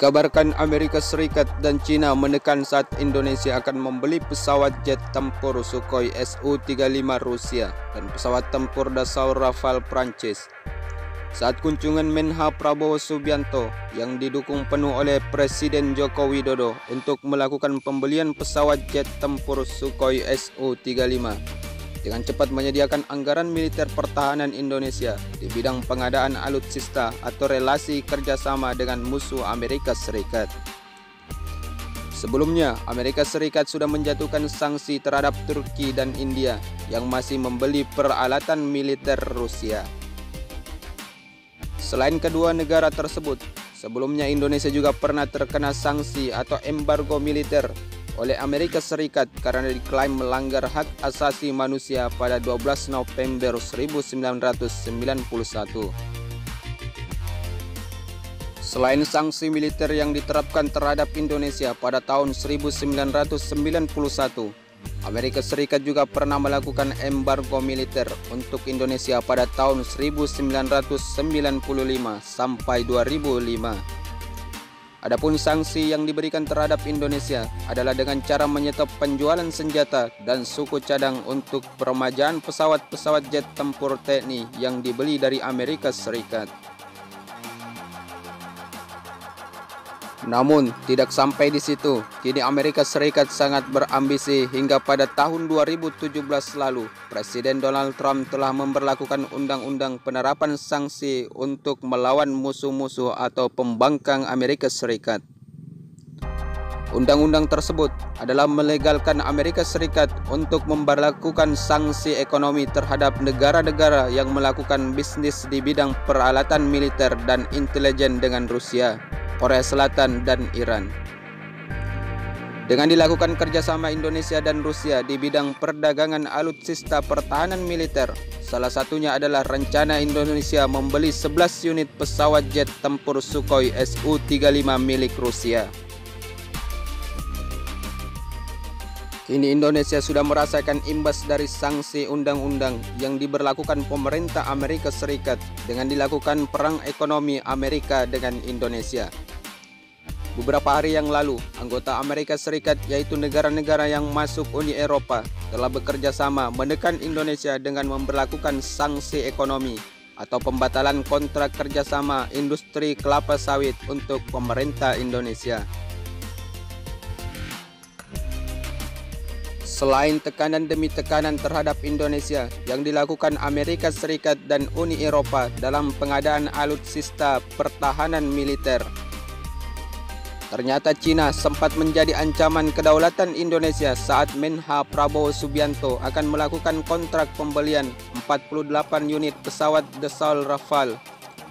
Dikabarkan Amerika Serikat dan China menekan saat Indonesia akan membeli pesawat jet tempur Sukhoi Su-35 Rusia dan pesawat tempur Dassault Rafale Prancis. Saat kunjungan Menha Prabowo Subianto yang didukung penuh oleh Presiden Joko Widodo untuk melakukan pembelian pesawat jet tempur Sukhoi Su-35 dengan cepat menyediakan anggaran militer pertahanan Indonesia di bidang pengadaan alutsista atau relasi kerjasama dengan musuh Amerika Serikat. Sebelumnya, Amerika Serikat sudah menjatuhkan sanksi terhadap Turki dan India yang masih membeli peralatan militer Rusia. Selain kedua negara tersebut, sebelumnya Indonesia juga pernah terkena sanksi atau embargo militer oleh Amerika Serikat karena diklaim melanggar hak asasi manusia pada 12 November 1991. Selain sanksi militer yang diterapkan terhadap Indonesia pada tahun 1991, Amerika Serikat juga pernah melakukan embargo militer untuk Indonesia pada tahun 1995 sampai 2005. Adapun sanksi yang diberikan terhadap Indonesia adalah dengan cara menyetop penjualan senjata dan suku cadang untuk peremajaan pesawat-pesawat jet tempur TNI yang dibeli dari Amerika Serikat. Namun, tidak sampai di situ. Kini Amerika Serikat sangat berambisi hingga pada tahun 2017 lalu, Presiden Donald Trump telah memperlakukan undang-undang penerapan sanksi untuk melawan musuh-musuh atau pembangkang Amerika Serikat. Undang-undang tersebut adalah melegalkan Amerika Serikat untuk memperlakukan sanksi ekonomi terhadap negara-negara yang melakukan bisnis di bidang peralatan militer dan intelijen dengan Rusia. Korea Selatan, dan Iran. Dengan dilakukan kerjasama Indonesia dan Rusia di bidang perdagangan alutsista pertahanan militer, salah satunya adalah rencana Indonesia membeli 11 unit pesawat jet tempur Sukhoi Su-35 milik Rusia. Kini Indonesia sudah merasakan imbas dari sanksi undang-undang yang diberlakukan pemerintah Amerika Serikat dengan dilakukan perang ekonomi Amerika dengan Indonesia. Beberapa hari yang lalu, anggota Amerika Serikat yaitu negara-negara yang masuk Uni Eropa telah bekerja sama menekan Indonesia dengan memperlakukan sanksi ekonomi atau pembatalan kontrak kerjasama industri kelapa sawit untuk pemerintah Indonesia. Selain tekanan demi tekanan terhadap Indonesia yang dilakukan Amerika Serikat dan Uni Eropa dalam pengadaan alutsista pertahanan militer, ternyata Cina sempat menjadi ancaman kedaulatan Indonesia saat Menha Prabowo Subianto akan melakukan kontrak pembelian 48 unit pesawat Dassault Rafale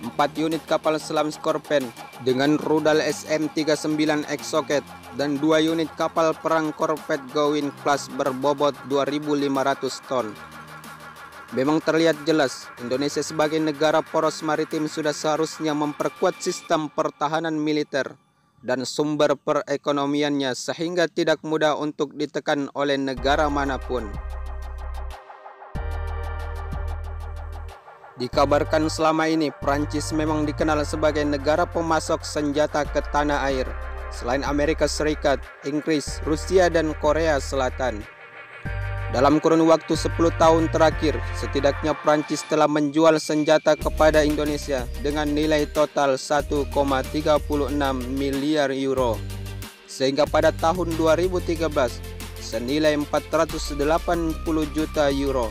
4 unit kapal selam Scorpion dengan rudal SM-39 Exocet dan 2 unit kapal perang korvet Gowin class berbobot 2.500 ton. Memang terlihat jelas, Indonesia sebagai negara poros maritim sudah seharusnya memperkuat sistem pertahanan militer dan sumber perekonomiannya sehingga tidak mudah untuk ditekan oleh negara mana pun. Dikabarkan selama ini Prancis memang dikenal sebagai negara pemasok senjata ke tanah air selain Amerika Serikat, Inggris, Rusia dan Korea Selatan. Dalam kurun waktu 10 tahun terakhir, setidaknya Prancis telah menjual senjata kepada Indonesia dengan nilai total 1,36 miliar euro. Sehingga pada tahun 2013 senilai 480 juta euro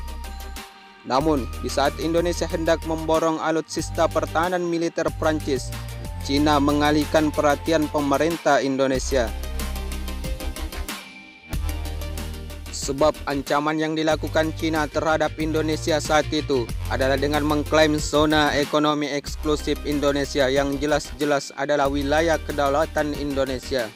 namun, di saat Indonesia hendak memborong alutsista pertahanan militer Prancis, Cina mengalihkan perhatian pemerintah Indonesia. Sebab ancaman yang dilakukan Cina terhadap Indonesia saat itu adalah dengan mengklaim zona ekonomi eksklusif Indonesia yang jelas-jelas adalah wilayah kedaulatan Indonesia.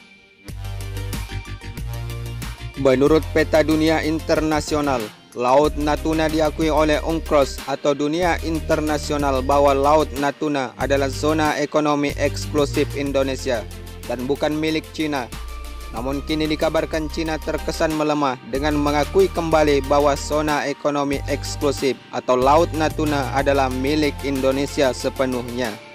Menurut peta dunia internasional, Laut Natuna diakui oleh UNCLOS atau Dunia Internasional bahwa Laut Natuna adalah zona ekonomi eksklusif Indonesia dan bukan milik China. Namun kini dikabarkan China terkesan melemah dengan mengakui kembali bahwa zona ekonomi eksklusif atau Laut Natuna adalah milik Indonesia sepenuhnya.